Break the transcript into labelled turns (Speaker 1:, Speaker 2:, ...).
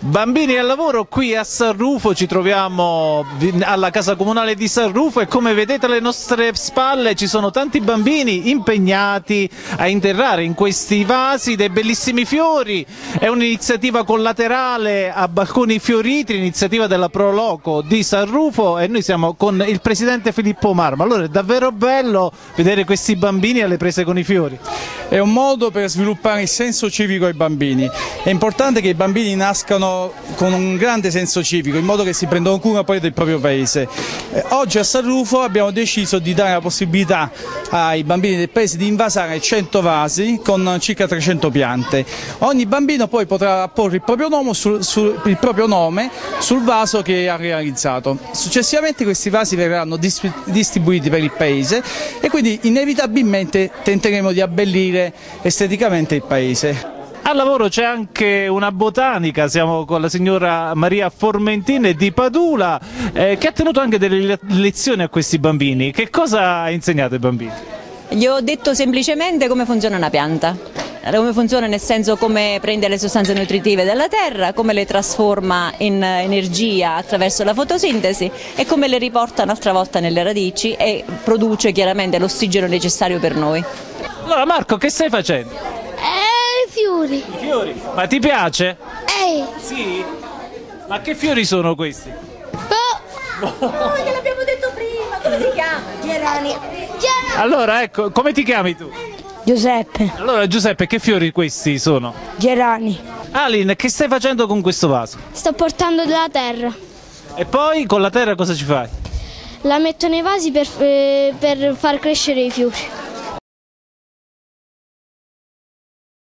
Speaker 1: Bambini al lavoro qui a San Rufo, ci troviamo alla casa comunale di San Rufo e come vedete alle nostre spalle ci sono tanti bambini impegnati a interrare in questi vasi dei bellissimi fiori. È un'iniziativa collaterale a balconi fioriti, l'iniziativa della Proloco di San Rufo e noi siamo con il presidente Filippo Marma. Allora è davvero bello vedere questi bambini alle prese con i fiori.
Speaker 2: È un modo per sviluppare il senso civico ai bambini. È importante che i bambini nascano con un grande senso civico, in modo che si prendano cura poi del proprio paese. Eh, oggi a San Rufo abbiamo deciso di dare la possibilità ai bambini del paese di invasare 100 vasi con circa 300 piante. Ogni bambino poi potrà apporre il proprio nome sul, sul, il proprio nome sul vaso che ha realizzato. Successivamente questi vasi verranno distribuiti per il paese e quindi inevitabilmente tenteremo di abbellire esteticamente il paese.
Speaker 1: Al lavoro c'è anche una botanica, siamo con la signora Maria Formentini di Padula, eh, che ha tenuto anche delle lezioni a questi bambini. Che cosa ha insegnato ai bambini?
Speaker 3: Gli ho detto semplicemente come funziona una pianta come funziona nel senso come prende le sostanze nutritive dalla terra, come le trasforma in energia attraverso la fotosintesi e come le riporta un'altra volta nelle radici e produce chiaramente l'ossigeno necessario per noi.
Speaker 1: Allora Marco che stai facendo?
Speaker 4: Fiori.
Speaker 1: I fiori? Ma ti piace?
Speaker 4: Eh.
Speaker 1: Sì? Ma che fiori sono questi?
Speaker 4: Oh, oh gliel'abbiamo detto prima, come si chiama? Gerani.
Speaker 1: Gerani. Allora, ecco, come ti chiami tu?
Speaker 5: Giuseppe.
Speaker 1: Allora, Giuseppe, che fiori questi sono?
Speaker 5: Gerani.
Speaker 1: Alin, che stai facendo con questo vaso?
Speaker 4: Sto portando della terra.
Speaker 1: E poi con la terra cosa ci fai?
Speaker 4: La metto nei vasi per, eh, per far crescere i fiori.